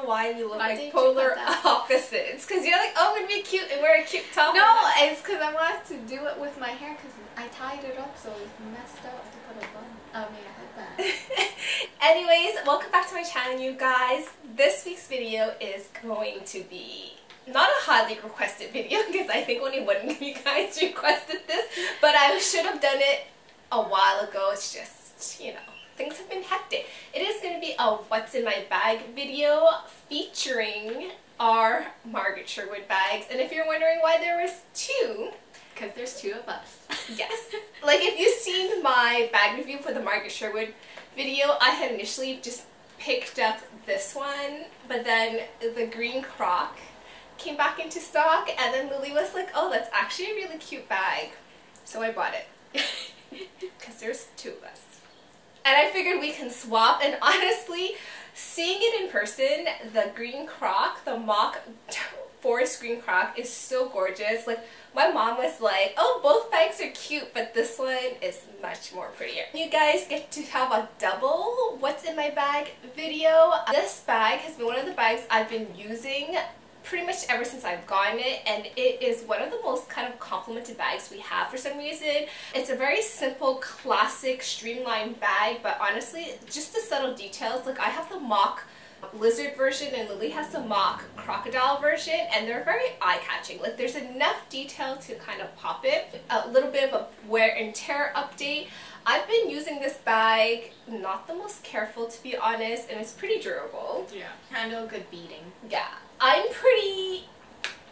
know why we look Why like polar opposites. Because you're like, oh, I'm gonna be cute and wear a cute top. No, it's because I wanted to do it with my hair because I tied it up so it was messed up to put a bun. Oh, I mean, a headband. Anyways, welcome back to my channel, you guys. This week's video is going to be not a highly requested video because I think only one of you guys requested this, but I should have done it a while ago. It's just, you know, things have been hectic. It is going to be a what's in my bag video featuring our Marge Sherwood bags. And if you're wondering why there was two, Because there's two of us. Yes. like if you've seen my bag review for the Marge Sherwood video, I had initially just picked up this one, but then the green croc came back into stock and then Lily was like, oh, that's actually a really cute bag. So I bought it. Because there's two of us. And I figured we can swap and honestly, seeing it in person, the green croc, the mock forest green croc is so gorgeous. Like my mom was like, oh, both bags are cute, but this one is much more prettier. You guys get to have a double what's in my bag video. This bag has been one of the bags I've been using pretty much ever since I've gotten it and it is one of the most kind of complimented bags we have for some reason. It's a very simple, classic, streamlined bag, but honestly, just the subtle details, like I have the mock lizard version and Lily has the mock crocodile version and they're very eye-catching. Like there's enough detail to kind of pop it. A little bit of a wear and tear update. I've been using this bag, not the most careful to be honest, and it's pretty durable. Yeah. Handle good beating. Yeah, I'm pretty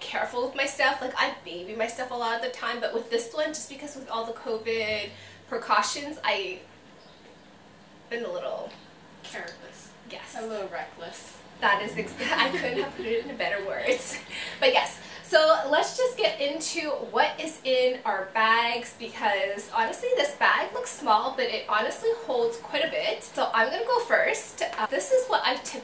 careful with my stuff. Like I baby my stuff a lot of the time, but with this one, just because with all the COVID precautions, I've been a little Careless. yes. A little reckless. That is, I couldn't have put it in better words. But yes, so let's just get into what is in our bags because honestly this bag looks small but it honestly holds quite a bit. So I'm going to go first. Uh, this is what I typically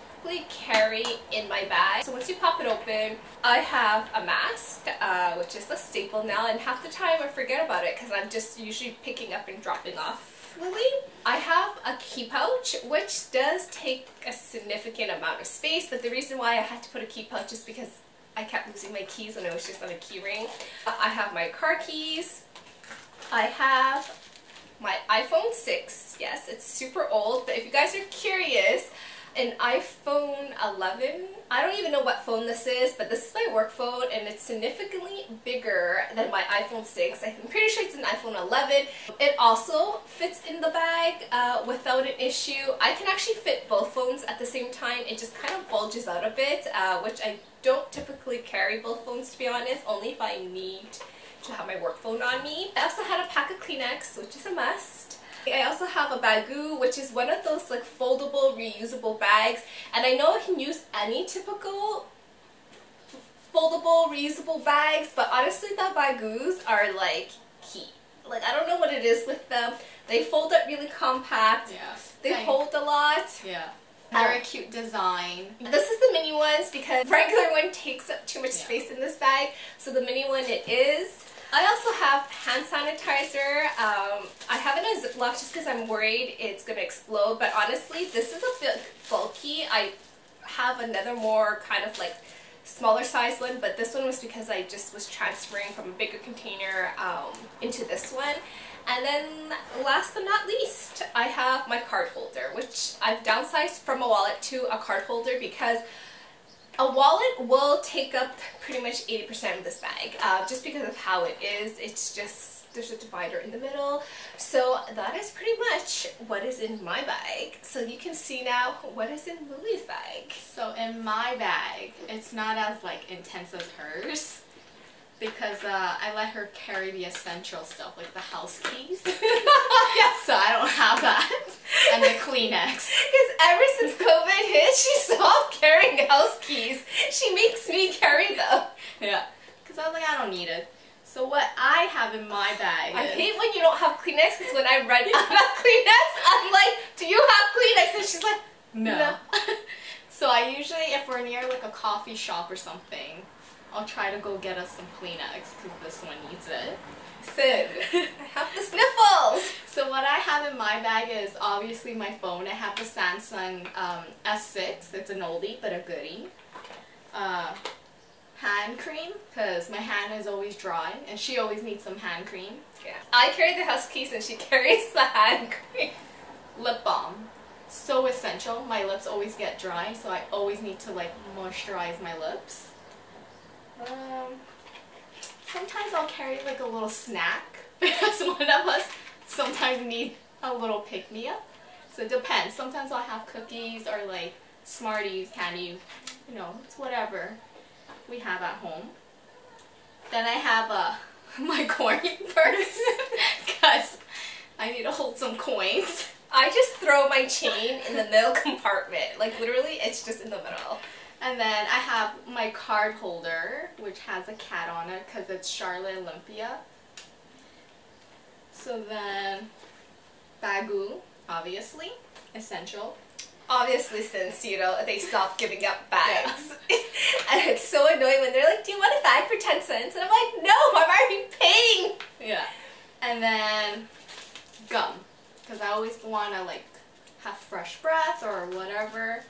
carry in my bag. So once you pop it open, I have a mask, uh, which is a staple now and half the time I forget about it because I'm just usually picking up and dropping off Lily. I have a key pouch, which does take a significant amount of space, but the reason why I had to put a key pouch is because I kept losing my keys when I was just on a key ring. I have my car keys. I have my iPhone 6. Yes, it's super old, but if you guys are curious, an iPhone 11. I don't even know what phone this is, but this is my work phone and it's significantly bigger than my iPhone 6. I'm pretty sure it's an iPhone 11. It also fits in the bag uh, without an issue. I can actually fit both phones at the same time. It just kind of bulges out a bit, uh, which I don't typically carry both phones to be honest, only if I need to have my work phone on me. I also had a pack of Kleenex, which is a must. I also have a Baggu, which is one of those like foldable, reusable bags. And I know I can use any typical foldable, reusable bags, but honestly the Baggus are like key. Like I don't know what it is with them. They fold up really compact. Yeah. They Thank- hold a lot. Yeah. Uh, Very cute design. This is the mini ones because the regular one takes up too much Yeah. space in this bag. So the mini one it is. I also have hand sanitizer. Um, I have it in a Ziploc just because I'm worried it's going to explode. But honestly, this is a bit bulky. I have another more kind of like smaller size one, but this one was because I just was transferring from a bigger container um, into this one. And then last but not least, I have my card holder, which I've downsized from a wallet to a card holder because a wallet will take up pretty much 80% of this bag uh, just because of how it is. It's just, there's a divider in the middle. So that is pretty much what is in my bag. So you can see now what is in Lily's bag. So in my bag, it's not as like intense as hers because uh, I let her carry the essential stuff like the house keys. yes. so I don't have that. And the Kleenex. Because ever since COVID hit, she stopped carrying house keys. She makes me carry them. Yeah. Because I was like, I don't need it. So what I have in my bag I is hate when you don't have Kleenex because when I run out of Kleenex, I'm like, do you have Kleenex? And she's like, no. No. so I usually, if we're near like a coffee shop or something, I'll try to go get us some Kleenex because this one needs it. Sid, I have the sniffles. So what I have in my bag is obviously my phone. I have the Samsung um, S6. It's an oldie but a goodie. Uh, hand cream because my hand is always dry and she always needs some hand cream. Yeah. I carry the house keys and she carries the hand cream. Lip balm. So essential. My lips always get dry so I always need to like moisturize my lips. Um, sometimes I'll carry like a little snack because one of us sometimes need a little pick-me-up. So it depends. Sometimes I'll have cookies or like Smarties, candy, you know, it's whatever we have at home. Then I have uh, my coin purse because I need to hold some coins. I just throw my chain in the middle compartment. Like literally, it's just in the middle. And then I have my card holder, which has a cat on it because it's Charlotte Olympia. So then, Baggu, obviously, essential. Obviously, since you know they stopped giving up bags, and it's so annoying when they're like, "Do you want a bag for ten cents?" And I'm like, "No, I'm already paying." Yeah. And then gum, because I always want to like have fresh breath or whatever,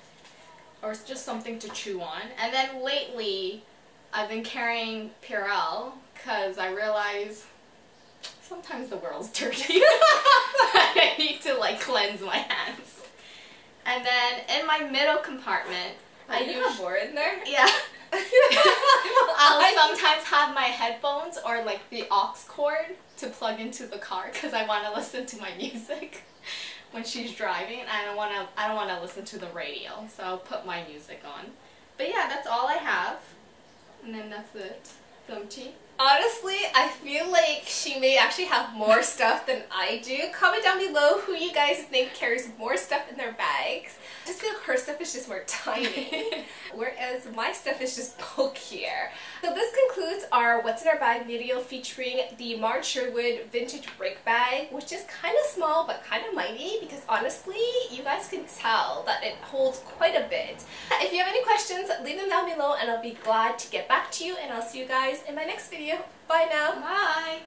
or just something to chew on. And then lately, I've been carrying Purell because I realize sometimes the world's dirty. I need to like cleanse my hands. And then in my middle compartment, I I you use more in there. yeah. I'll I- sometimes have my headphones or like the aux cord to plug into the car because I want to listen to my music when she's driving. And I don't want to. I don't want to listen to the radio, so I'll put my music on. But yeah, that's all I have, and then that's it. Dumpty. Honestly, I feel like she may actually have more stuff than I do. Comment down below who you guys think carries more stuff in their bags. I just feel like her stuff is just more tiny, whereas my stuff is just bulkier. So this concludes our What's in Our Bag video featuring the Marge Sherwood Vintage Brick Bag, which is kind of small but kind of mighty because honestly, you guys can tell that it holds quite a bit. If you have any questions, leave them down below and I'll be glad to get back to you and I'll see you guys in my next video. Bye now. Bye.